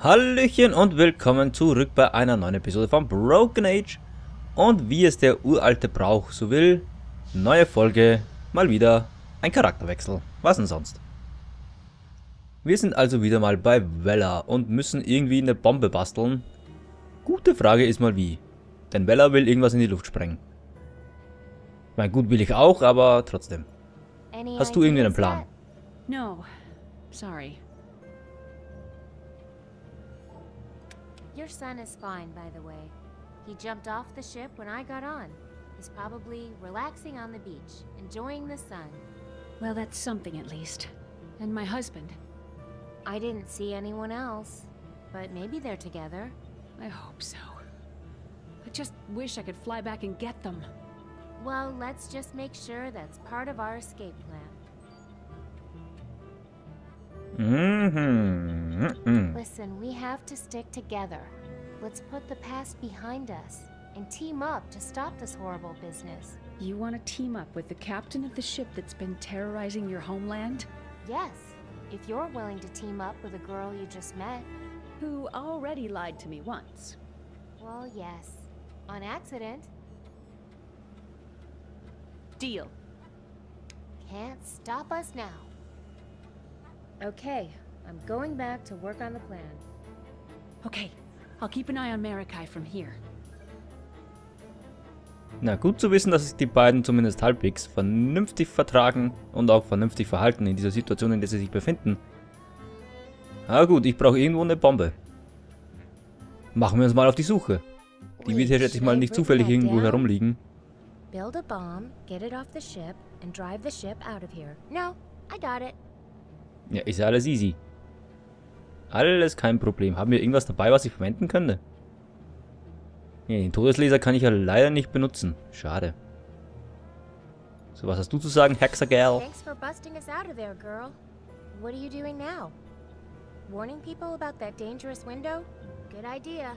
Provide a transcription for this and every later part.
Hallöchen und willkommen zurück bei einer neuen Episode von Broken Age. Und wie es der uralte Brauch so will, neue Folge, mal wieder ein Charakterwechsel. Was denn sonst? Wir sind also wieder mal bei Vella und müssen irgendwie eine Bombe basteln. Gute Frage ist mal wie. Denn Vella will irgendwas in die Luft sprengen. Ich meine, gut will ich auch, aber trotzdem. Hast du irgendwie einen Plan? No. Sorry. Your son is fine, by the way. He jumped off the ship when I got on. He's probably relaxing on the beach, enjoying the sun. Well, that's something at least. And my husband. I didn't see anyone else, but maybe they're together. I hope so. I just wish I could fly back and get them. Well, let's just make sure that's part of our escape plan. Mm-hmm. Mhm. mhm. Listen, we have to stick together. Let's put the past behind us and team up to stop this horrible business. You want to team up with the captain of the ship that's been terrorizing your homeland? Yes, if you're willing to team up with a girl you just met. Who already lied to me once. Well, yes. On accident. Deal. Can't stop us now. Okay, I'm going back to work on the plan. Okay, I'll keep an eye on Marikai from here. Na, gut zu wissen, dass sich die beiden zumindest halbwegs vernünftig vertragen und auch vernünftig verhalten in dieser Situation, in der sie sich befinden. Aber gut, ich brauche irgendwo eine Bombe. Machen wir uns mal auf die Suche. Die wird hier, schätze ich mal, nicht zufällig irgendwo herumliegen. Build a bomb, get it off the ship, and drive the ship out of here. No, I got it. Ja, ist ja alles easy. Alles kein Problem. Haben wir irgendwas dabei, was ich verwenden könnte? Nee, den Todeslaser kann ich ja leider nicht benutzen. Schade. So, was hast du zu sagen, Hexagirl? Thanks for busting us out of there, girl. What are you doing now? Warning people about that dangerous window? Good idea.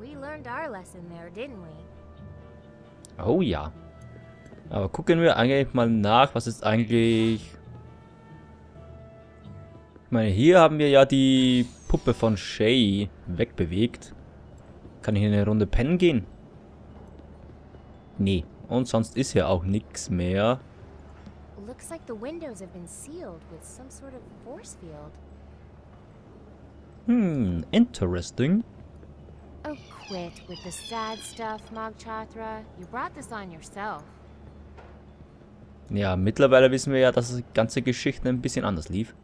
We learned our lesson there, didn't we? Oh ja. Aber gucken wir eigentlich mal nach, was ist eigentlich... Ich meine, hier haben wir ja die Puppe von Shay wegbewegt. Kann ich in eine Runde pennen gehen? Nee. Und sonst ist hier auch nichts mehr. Looks like the windows have been sealed with some sort of force field. Hm, interesting. Oh, quit with the sad stuff, Mogchathra. You brought this on yourself. Ja, mittlerweile wissen wir ja, dass die ganze Geschichte ein bisschen anders lief.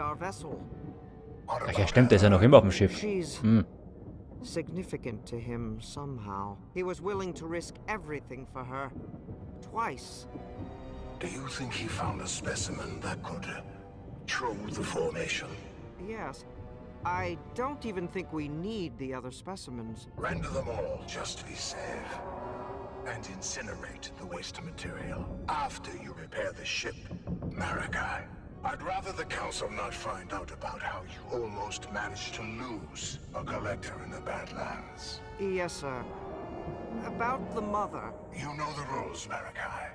Our vessel. Ach ja, stimmt, der ist ja noch immer auf dem Schiff. She's Hm. significant to him somehow. He was willing to risk everything for her. Twice. Do you think he found a specimen that could uh, true the formation? Yes. I don't even think we need the other specimens. Render them all just to be safe. And incinerate the waste material after you repair the ship, Marakai. I'd rather the Council not find out about how you almost managed to lose a collector in the Badlands. Yes, sir. About the mother. You know the rules, Marakai.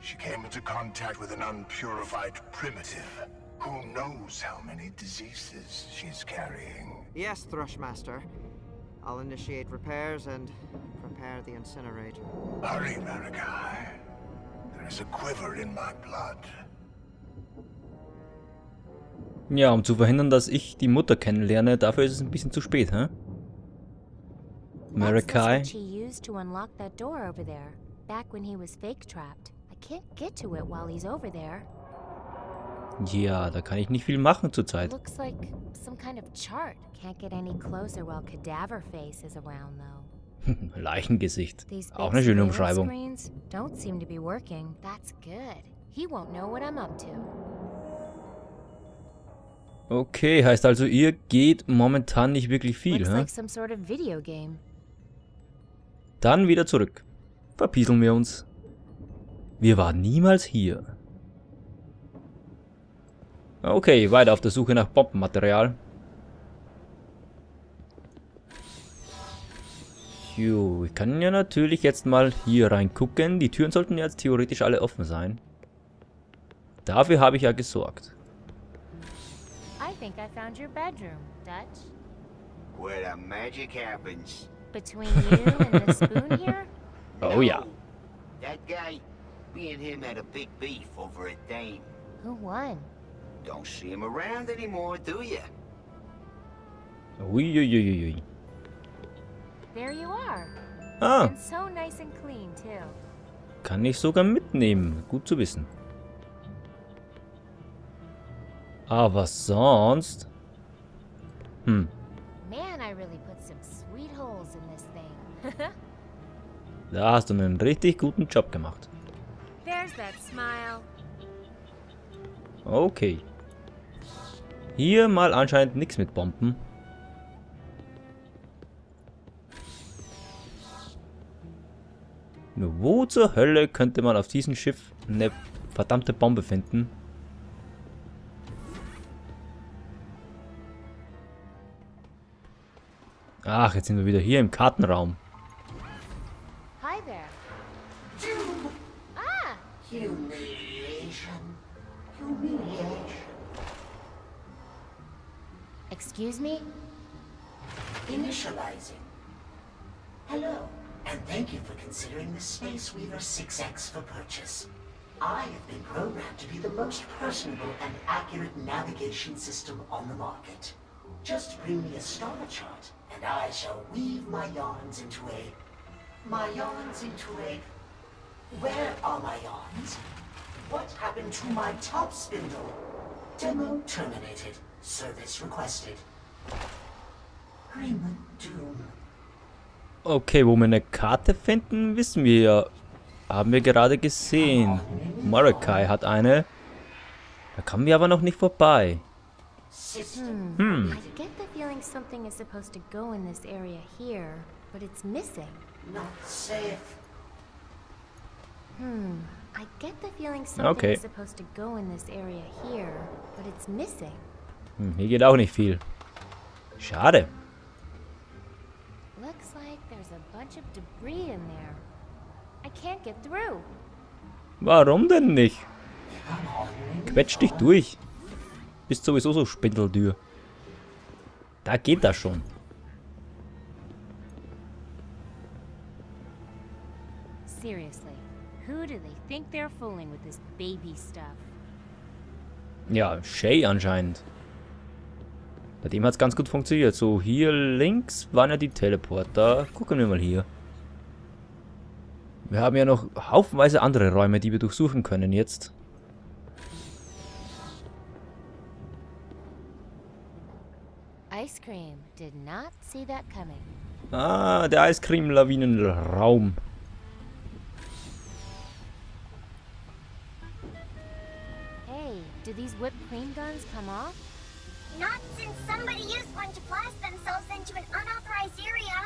She came into contact with an unpurified primitive. Who knows how many diseases she's carrying? Yes, Thrushmaster. I'll initiate repairs and prepare the incinerator. Hurry, Marikai. There is a quiver in my blood. Ja, um zu verhindern, dass ich die Mutter kennenlerne, dafür ist es ein bisschen zu spät, hä? Marikai. switch he used to unlock that door over there. Back when he was fake trapped. I can't get to it while he's over there. Ja, da kann ich nicht viel machen zurzeit. Looks like some kind of chart. Can't get any closer while Cadaver Face is around, though. Leichengesicht. Auch eine schöne Umschreibung. Okay, heißt also, ihr geht momentan nicht wirklich viel, hä? Dann wieder zurück. Verpieseln wir uns. Wir waren niemals hier. Okay, weiter auf der Suche nach Bombenmaterial. Jo, ich kann ja natürlich jetzt mal hier reingucken. Die Türen sollten jetzt theoretisch alle offen sein. Dafür habe ich ja gesorgt. I think I found your bedroom, Dutch. Where the magic happens. Between you and the spoon here? Oh ja. That guy, me and him had a big beef over a dame. Who won? Don't see him around anymore, do ya? Uiuiuiui. There you are. Ah, And so nice and clean, too. kann ich sogar mitnehmen. Gut zu wissen. Aber sonst... Hm, Man, I really put some sweet holes in this thing. da hast du einen richtig guten Job gemacht. There's that smile. Okay. Hier mal anscheinend nichts mit Bomben. Nur wo zur Hölle könnte man auf diesem Schiff eine verdammte Bombe finden? Ach, jetzt sind wir wieder hier im Kartenraum. Hi there. Ah! Humiliation. Humiliation. Excuse me? Initializing. Hello, and thank you for considering the Space Weaver 6X for purchase. I have been programmed to be the most personable and accurate navigation system on the market. Just bring me a star chart, and I shall weave my yarns into a... My yarns into a... Where are my yarns? What happened to my top spindle? Demo terminated. Service requested. Greenland Doom. Okay, wo wir eine Karte finden, wissen wir ja. Haben wir gerade gesehen. Marakai hat eine. Da kommen wir aber noch nicht vorbei. System. Hm. I get the feeling something is supposed to go in this area here, but it's missing. Not safe. Hmm. I get the feeling something Okay. is supposed to go in this area here, but it's missing. Hm, hier geht auch nicht viel. Schade. Looks like there's a bunch of debris in there. I can't get through. Warum denn nicht? Quetsch dich durch. Bist sowieso so spindeldür. Da geht das schon. Seriously, who do they think they're fooling with this baby stuff? Ja, Shay anscheinend. Bei dem hat es ganz gut funktioniert. So, hier links waren ja die Teleporter. Gucken wir mal hier. Wir haben ja noch haufenweise andere Räume, die wir durchsuchen können jetzt. Ah, der Eiscreme-Lawinenraum. Hey, do these whipped cream guns come off? Not since somebody used one to blast themselves into an unauthorized area.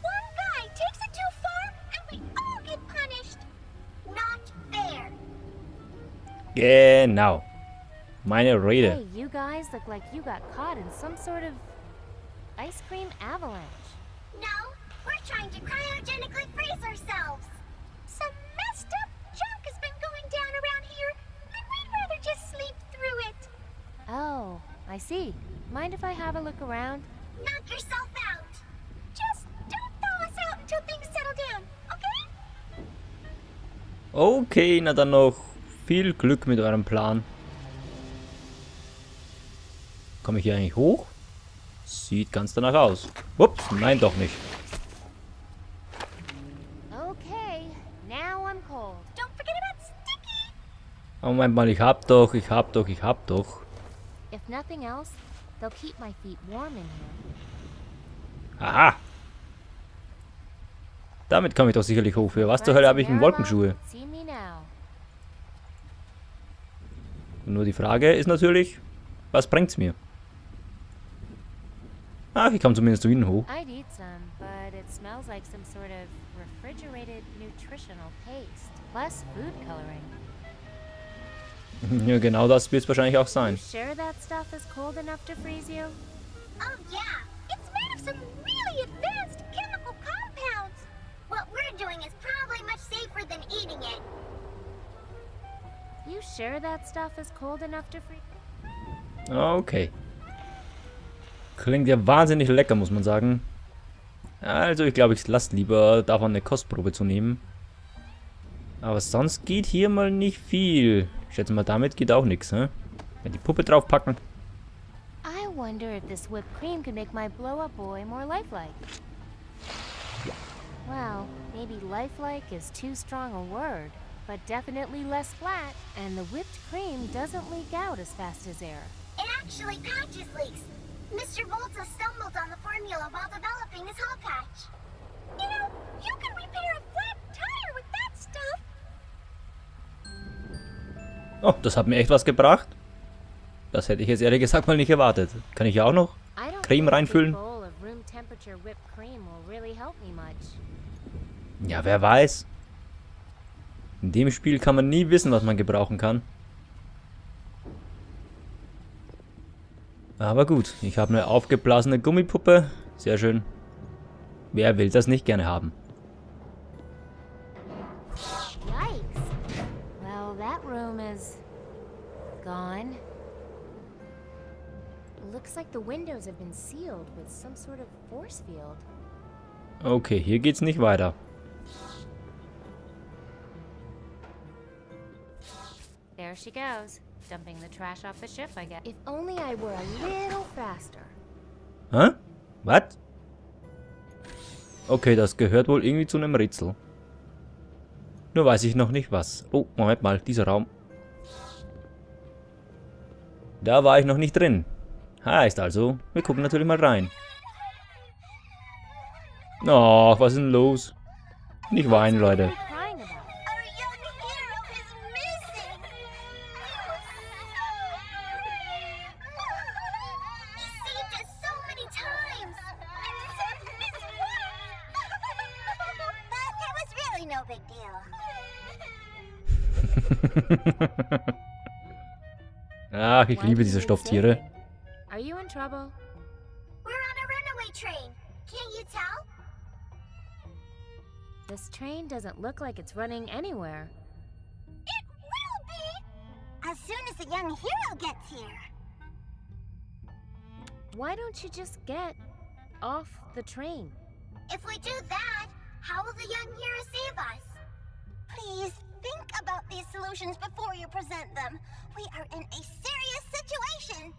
One guy takes it too far, and we all get punished. Not fair. Yeah, now. Meine Rede. Hey, you guys look like you got caught in some sort of ice cream avalanche. No, we're trying to cryogenically freeze ourselves. Some messed up junk has been going down around here, and we'd rather just sleep through it. Oh, I see. Mind if I have a look around? Knock yourself out. Just don't thaw us out until things settle down, okay? Okay, na dann noch viel Glück mit eurem Plan. Komme ich hier eigentlich hoch? Sieht ganz danach aus. Ups, nein doch nicht. Okay, now I'm cold. Don't forget about Sticky. Oh, Moment mal, ich hab doch, ich hab doch, ich hab doch. If nothing else, they'll keep my feet warm in here. Aha. Damit komme ich doch sicherlich hoch. Für was zur Hölle habe ich denn Wolkenschuhe? Now. Nur die Frage ist natürlich, was bringt's mir? Ach, ich komme zumindest zu ihnen hoch. Plus food coloring. Ja, genau das wird es wahrscheinlich auch sein. You sure that stuff is cold enough to freeze you? Oh, yeah. It's made of some really advanced chemical compounds. What we're doing is probably much safer than eating it. You sure that stuff is cold enough to freeze? Okay. Klingt ja wahnsinnig lecker, muss man sagen. Also ich glaube, ich lasse lieber davon eine Kostprobe zu nehmen. Aber sonst geht hier mal nicht viel. Ich schätze mal, damit geht auch nichts, ne? Wenn die Puppe draufpacken. I wonder if this whipped cream could make my blow-up boy more lifelike. Well, maybe lifelike is too strong a word, but definitely less flat, and the whipped cream doesn't leak out as fast as air. It actually patches leaks. Mr. Volta stumbled on the formula while developing his hot patch. You know, you can repair a Oh, das hat mir echt was gebracht. Das hätte ich jetzt ehrlich gesagt mal nicht erwartet. Kann ich ja auch noch? Creme reinfüllen? Ja, wer weiß. In dem Spiel kann man nie wissen, was man gebrauchen kann. Aber gut, ich habe eine aufgeblasene Gummipuppe. Sehr schön. Wer will das nicht gerne haben? Looks like the windows have been sealed with some sort of force field. Okay, hier geht's nicht weiter. There she goes, dumping the trash off the ship, I guess. If only I were a little faster. Hä? Was? Okay, das gehört wohl irgendwie zu einem Rätsel. Nur weiß ich noch nicht was. Oh, Moment mal, dieser Raum. Da war ich noch nicht drin. Heißt also, wir gucken natürlich mal rein. Ach, was ist denn los? Nicht weinen, Leute. Ach, ich liebe diese Stofftiere. Are you in trouble? We're on a runaway train. Can't you tell? This train doesn't look like it's running anywhere. It will be! As soon as the young hero gets here. Why don't you just get off the train? If we do that, how will the young hero save us? Please think about these solutions before you present them. We are in a serious situation.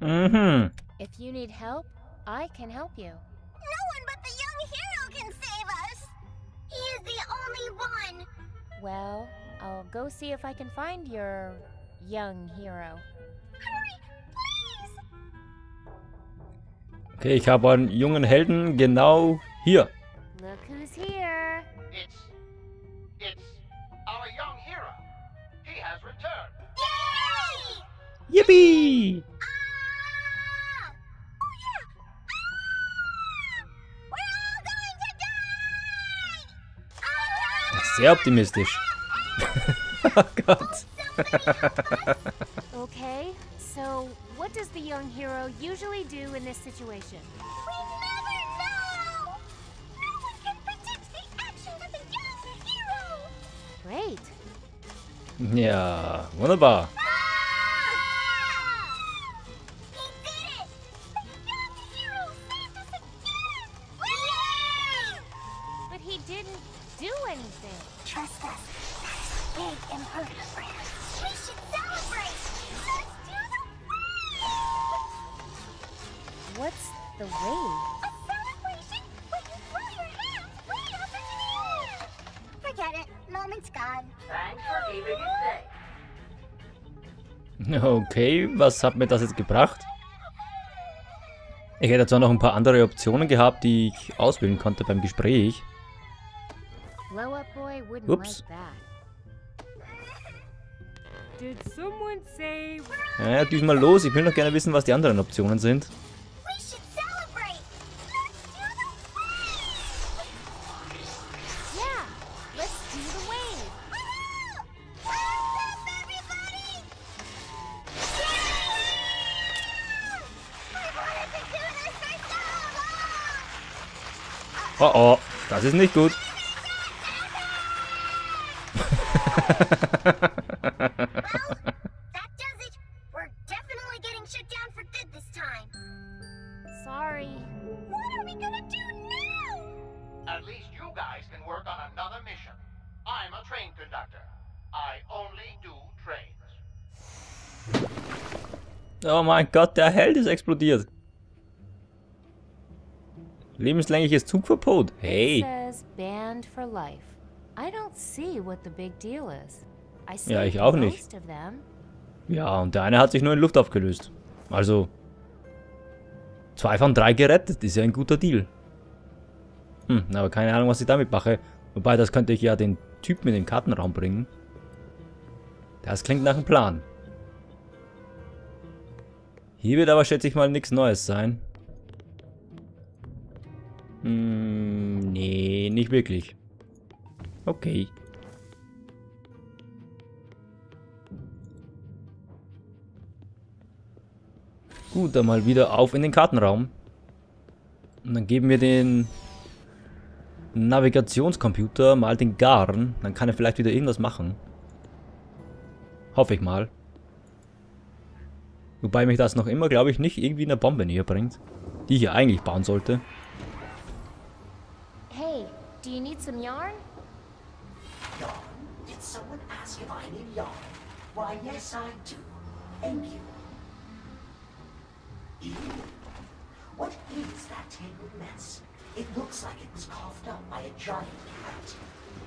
Mhm. If you need help, I can help you. No one but the young hero can save us. He is the only one. Well, I'll go see if I can find your young hero. Hurry, please. Okay, ich habe einen jungen Helden genau hier. Look who's here. It's. It's our young hero. He has returned. Yay! Yippie! Sehr optimistisch. oh Gott. Okay, so what does the young hero usually do in this situation? We never know! Moment's gone. Thanks for keeping it safe. Okay, was hat mir das jetzt gebracht? Ich hätte zwar noch ein paar andere Optionen gehabt, die ich auswählen konnte beim Gespräch. Blow Up Boy wouldn't Oops. like that. Did someone say Ja, diesmal los. Ich will noch gerne wissen, was die anderen Optionen sind. Train conductor. I only do trains. Oh mein Gott, der Held ist explodiert. Deal is. I Ja, ich auch nicht. Ja, und der eine hat sich nur in Luft aufgelöst. Also, zwei von drei gerettet. Ist ja ein guter Deal. Hm, aber keine Ahnung, was ich damit mache. Wobei, das könnte ich ja den Typen in den Kartenraum bringen. Das klingt nach einem Plan. Hier wird aber, schätze ich mal, nichts Neues sein. Hm, nee, nicht wirklich. Okay. Gut, dann mal wieder auf in den Kartenraum. Und dann geben wir den Navigationscomputer mal den Garn. Dann kann er vielleicht wieder irgendwas machen. Hoffe ich mal. Wobei mich das noch immer, glaube ich, nicht irgendwie eine Bombe näher bringt. Die ich hier eigentlich bauen sollte. Do you need some yarn? Yarn? Did someone ask if I need yarn? Why, yes, I do. Thank you. Ew. What is that tangled mess? It looks like it was coughed up by a giant cat.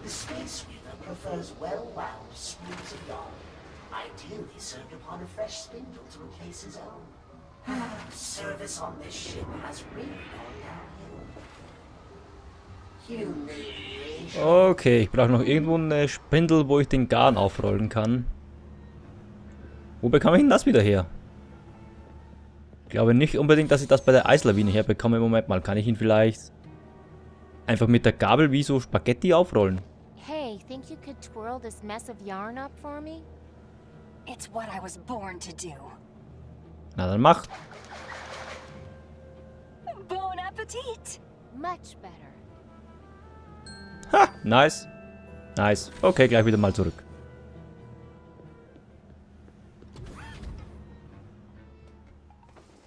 The Space Weaver prefers well-wound spools of yarn, ideally served upon a fresh spindle to replace his own. Ah, service on this ship has really gone downhill. Okay, ich brauche noch irgendwo eine Spindel, wo ich den Garn aufrollen kann. Wo bekomme ich denn das wieder her? Ich glaube nicht unbedingt, dass ich das bei der Eislawine herbekomme. Moment mal, kann ich ihn vielleicht einfach mit der Gabel wie so Spaghetti aufrollen? Hey, think you could twirl this mess of yarn up for me? It's what I was born to do. Na dann mach. Bon appetit! Much better. Ha, nice. Nice. Okay, gleich wieder mal zurück.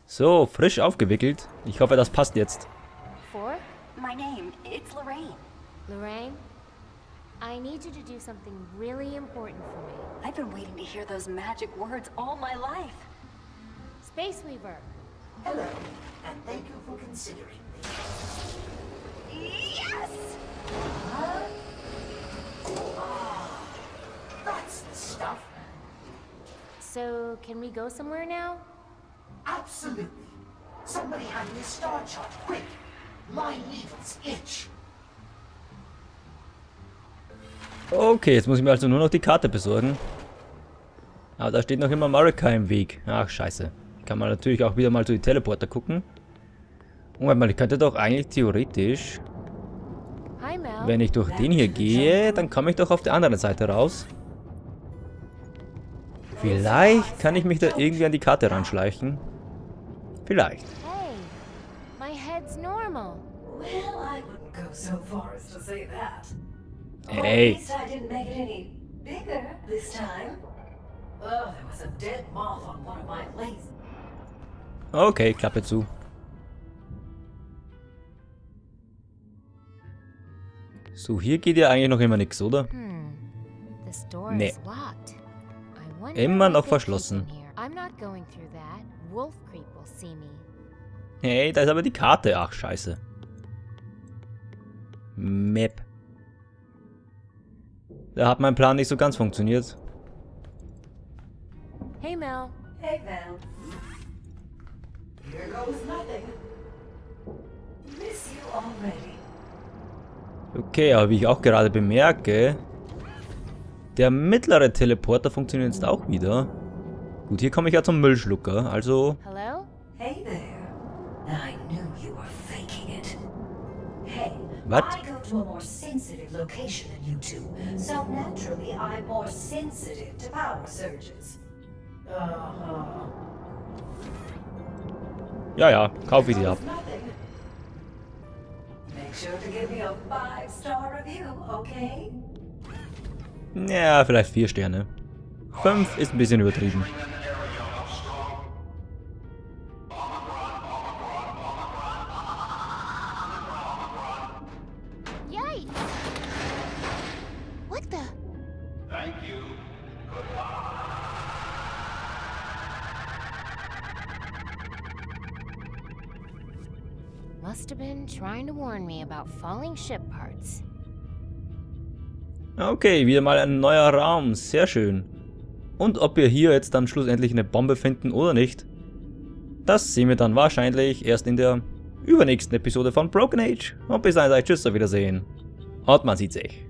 So, frisch aufgewickelt. Ich hoffe, das passt jetzt. For? My name, it's Lorraine. Lorraine? I need you to do something really important for me. I've been waiting to hear those magic words all my life. Space Weaver! Hello, and thank you for considering me. Yes! So, can we go somewhere now? Absolutely. Somebody hand me a star chart, quick. My needles itch. Okay, jetzt muss ich mir also nur noch die Karte besorgen. Aber da steht noch immer Marika im Weg. Ach, scheiße. Kann man natürlich auch wieder mal zu die Teleporter gucken. Moment mal, ich könnte doch eigentlich theoretisch. Wenn ich durch den hier gehe, dann komme ich doch auf der anderen Seite raus. Vielleicht kann ich mich da irgendwie an die Karte ranschleichen. Vielleicht. Hey, my head's normal. So, hier geht ja eigentlich noch immer nichts, oder? Hmm. Nee. Immer noch verschlossen. in here. I'm not going through that. Wolf Creep will see me. Hey, da ist aber die Karte. Ach, scheiße. Map. Da hat mein Plan nicht so ganz funktioniert. Hey, Mel. Hey, Val. Here goes nothing. Miss you already. Okay, aber wie ich auch gerade bemerke, der mittlere Teleporter funktioniert jetzt auch wieder. Gut, hier komme ich ja zum Müllschlucker, also... Hello? Hey there. I knew you were faking it. Hey, What? I go to a more sensitive location than you two, so naturally I'm more sensitive to power surges. Uh-huh. Ja, ja, kaufe ich sie ab. Ja, vielleicht vier Sterne. Fünf ist ein bisschen übertrieben. Must have been trying to warn me about falling ship parts. Okay, wieder mal ein neuer Raum. Sehr schön. Und ob wir hier jetzt dann schlussendlich eine Bombe finden oder nicht, das sehen wir dann wahrscheinlich erst in der übernächsten Episode von Broken Age. Und bis dahin sage ich Tschüss, auf Wiedersehen. Und man sieht sich.